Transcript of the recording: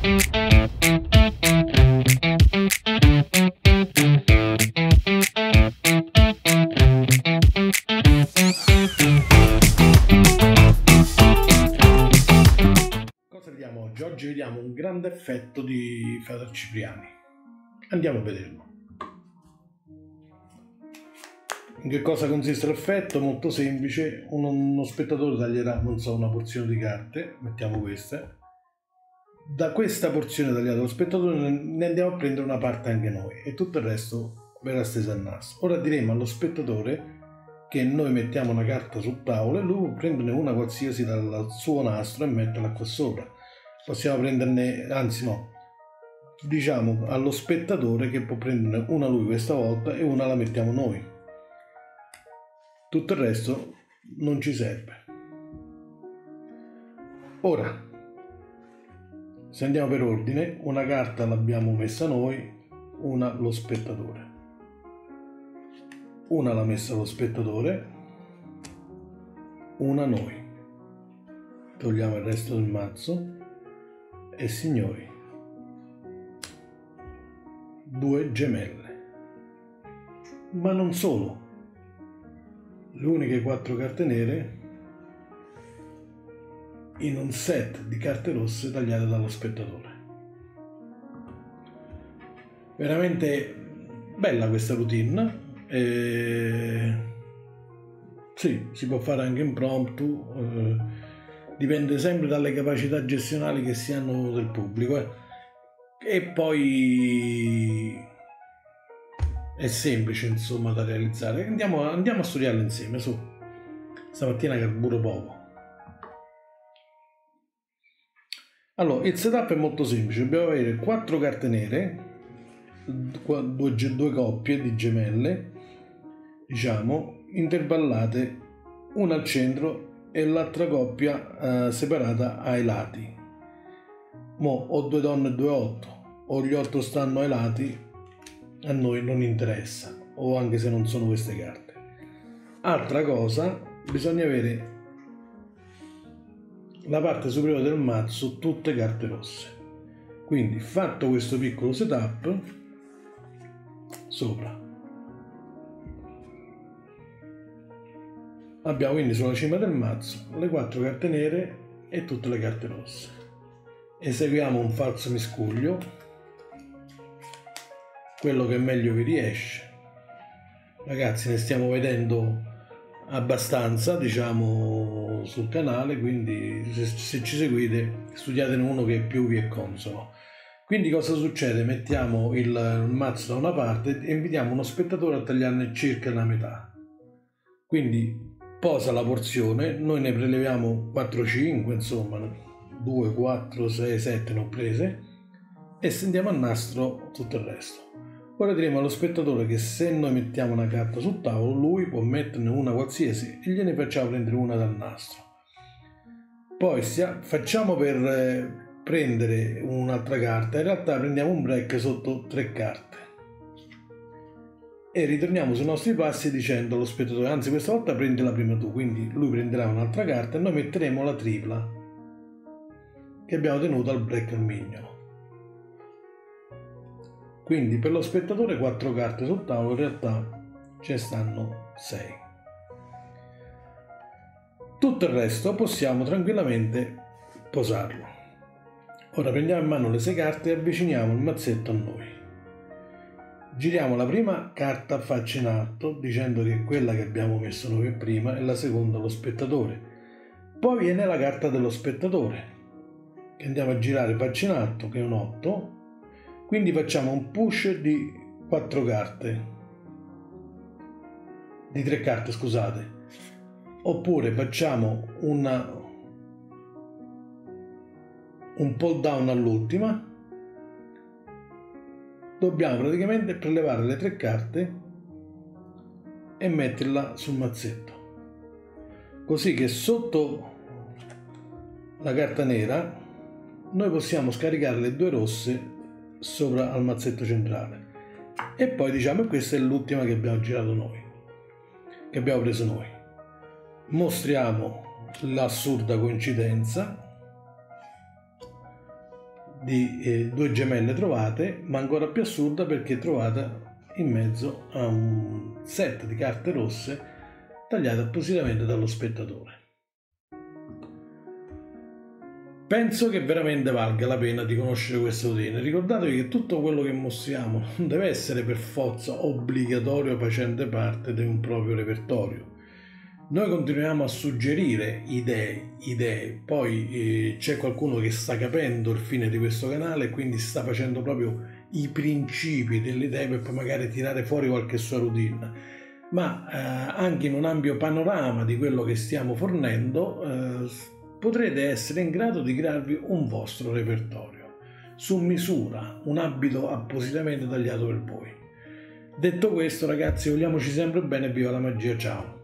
Cosa vediamo oggi? Oggi vediamo un grande effetto di Frater Cipriani. Andiamo a vederlo. In che cosa consiste l'effetto? Molto semplice, uno, uno spettatore taglierà, non so, una porzione di carte, mettiamo queste, da questa porzione tagliata dallo spettatore ne andiamo a prendere una parte anche noi e tutto il resto verrà steso al nastro. Ora diremo allo spettatore che noi mettiamo una carta sul tavolo e lui può prenderne una qualsiasi dal suo nastro e metterla qua sopra. Possiamo prenderne, anzi no, diciamo allo spettatore che può prenderne una lui questa volta e una la mettiamo noi tutto il resto non ci serve. Ora, se andiamo per ordine, una carta l'abbiamo messa noi, una lo spettatore. Una l'ha messa lo spettatore, una noi. Togliamo il resto del mazzo e signori, due gemelle. Ma non solo le uniche quattro carte nere in un set di carte rosse tagliate dallo spettatore. Veramente bella questa routine. E... Sì, si può fare anche impromptu, eh, dipende sempre dalle capacità gestionali che si hanno del pubblico. Eh. E poi è semplice insomma da realizzare. Andiamo, andiamo a studiarlo insieme, su. Stamattina carburo poco. Allora, il setup è molto semplice, dobbiamo avere quattro carte nere, due, due coppie di gemelle, diciamo, intervallate, una al centro e l'altra coppia eh, separata ai lati. Mo ho due donne e due otto, o gli otto stanno ai lati a noi non interessa, o anche se non sono queste carte. Altra cosa, bisogna avere la parte superiore del mazzo tutte carte rosse. Quindi fatto questo piccolo setup, sopra. Abbiamo quindi sulla cima del mazzo le quattro carte nere e tutte le carte rosse. Eseguiamo un falso miscuglio quello che meglio vi riesce. Ragazzi, ne stiamo vedendo abbastanza, diciamo, sul canale, quindi se, se ci seguite studiatene uno che più vi è consono. Quindi cosa succede? Mettiamo il mazzo da una parte e invitiamo uno spettatore a tagliarne circa la metà. Quindi posa la porzione, noi ne preleviamo 4-5, insomma, 2, 4, 6, 7 ne ho prese e stendiamo a nastro tutto il resto. Ora diremo allo spettatore che se noi mettiamo una carta sul tavolo, lui può metterne una qualsiasi e gliene facciamo prendere una dal nastro. Poi facciamo per eh, prendere un'altra carta, in realtà prendiamo un break sotto tre carte. E ritorniamo sui nostri passi dicendo allo spettatore, anzi questa volta prendi la prima tu, quindi lui prenderà un'altra carta e noi metteremo la tripla che abbiamo tenuto al break al mignolo. Quindi per lo spettatore 4 carte sul tavolo, in realtà ce ne stanno 6. Tutto il resto possiamo tranquillamente posarlo. Ora prendiamo in mano le 6 carte e avviciniamo il mazzetto a noi. Giriamo la prima carta a faccia in alto dicendo che quella che abbiamo messo noi prima e la seconda lo spettatore. Poi viene la carta dello spettatore che andiamo a girare faccia in alto che è un 8 quindi facciamo un push di 4 carte, di 3 carte scusate, oppure facciamo una, un pull down all'ultima, dobbiamo praticamente prelevare le 3 carte e metterla sul mazzetto, così che sotto la carta nera noi possiamo scaricare le due rosse sopra al mazzetto centrale. E poi diciamo questa è l'ultima che abbiamo girato noi, che abbiamo preso noi. Mostriamo l'assurda coincidenza di eh, due gemelle trovate, ma ancora più assurda perché trovata in mezzo a un set di carte rosse tagliate appositamente dallo spettatore. Penso che veramente valga la pena di conoscere queste routine. Ricordatevi che tutto quello che mostriamo non deve essere per forza obbligatorio facente parte di un proprio repertorio. Noi continuiamo a suggerire idee, idee, poi eh, c'è qualcuno che sta capendo il fine di questo canale e quindi sta facendo proprio i principi delle idee per poi magari tirare fuori qualche sua routine. Ma eh, anche in un ampio panorama di quello che stiamo fornendo, eh, potrete essere in grado di crearvi un vostro repertorio, su misura, un abito appositamente tagliato per voi. Detto questo ragazzi, vogliamoci sempre bene e viva la magia, ciao!